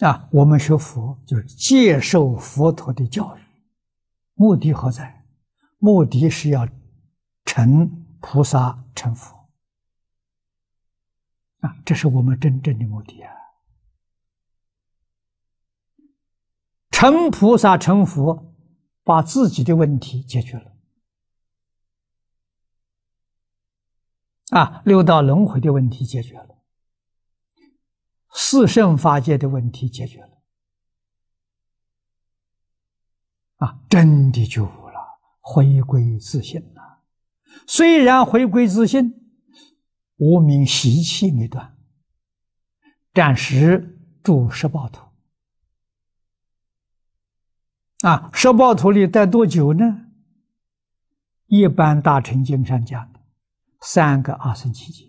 啊，我们学佛就是接受佛陀的教育，目的何在？目的是要成菩萨、成佛啊，这是我们真正的目的啊！成菩萨、成佛，把自己的问题解决了啊，六道轮回的问题解决了。四圣法界的问题解决了，啊，真的就了，回归自信了。虽然回归自信，无名习气没断，暂时住十报图。啊，十报图里待多久呢？一般大乘经上讲的三个二生期间。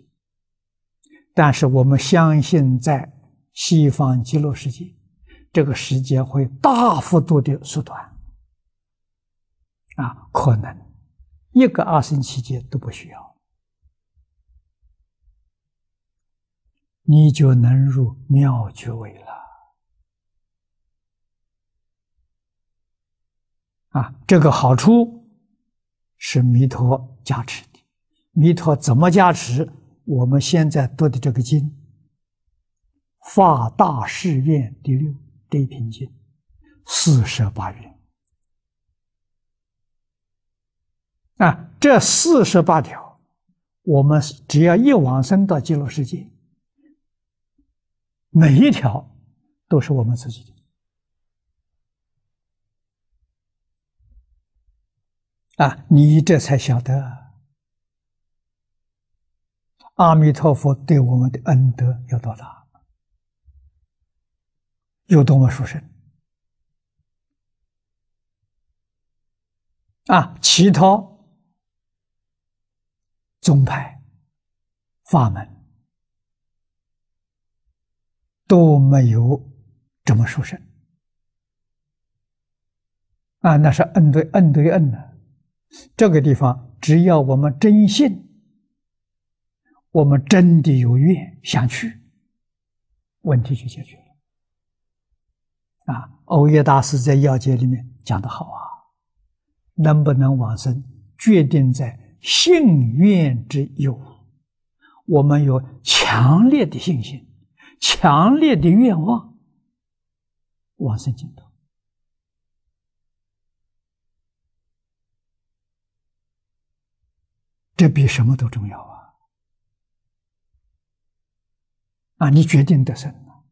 但是我们相信，在西方极乐世界，这个时间会大幅度的缩短。啊，可能一个二生期间都不需要，你就能入妙觉位了。啊，这个好处是弥陀加持的。弥陀怎么加持？我们现在读的这个经，《发大誓愿》第六这一篇经，四十八愿啊，这四十八条，我们只要一往生到极乐世界，每一条都是我们自己的啊，你这才晓得。阿弥陀佛对我们的恩德有多大，有多么殊胜啊！其他宗派、法门都没有这么殊胜啊！那是恩对恩对恩呢。这个地方，只要我们真信。我们真的有愿想去，问题就解决。啊，欧耶大师在要解里面讲的好啊，能不能往生，决定在信愿之有。我们有强烈的信心，强烈的愿望，往生净土，这比什么都重要啊！啊，你决定得生了，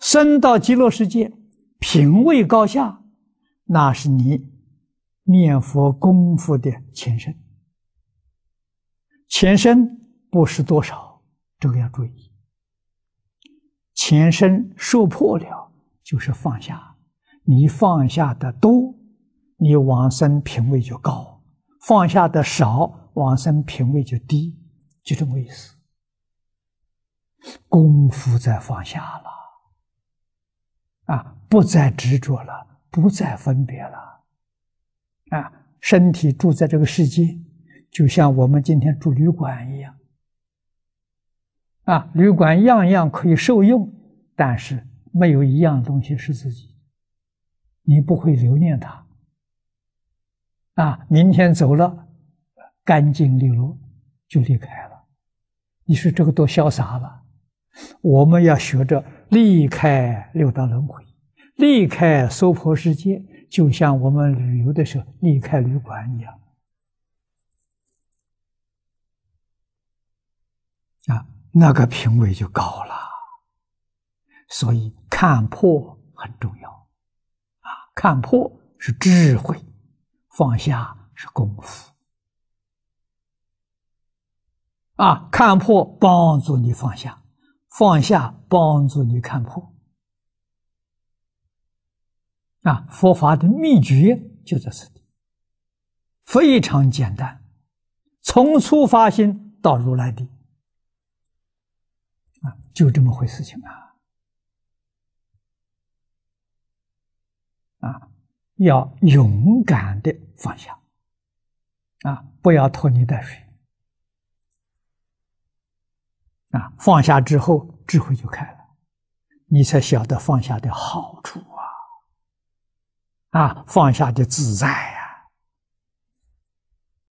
生到极乐世界，品位高下，那是你念佛功夫的前身。前身不是多少，这个要注意。前身受破了，就是放下。你放下的多，你往生品位就高；放下的少，往生品位就低，就这么意思。功夫在放下了，啊，不再执着了，不再分别了，啊，身体住在这个世界，就像我们今天住旅馆一样，啊，旅馆样样可以受用，但是没有一样东西是自己，你不会留念它，啊，明天走了，干净利落就离开了，你说这个多潇洒了。我们要学着离开六道轮回，离开娑婆世界，就像我们旅游的时候离开旅馆一样。啊，那个品位就高了。所以看破很重要，啊，看破是智慧，放下是功夫，啊，看破帮助你放下。放下，帮助你看破。啊，佛法的秘诀就在此地，非常简单，从初发心到如来地，啊，就这么回事情啊！啊，要勇敢的放下，啊，不要拖泥带水。啊，放下之后，智慧就开了，你才晓得放下的好处啊！啊，放下的自在。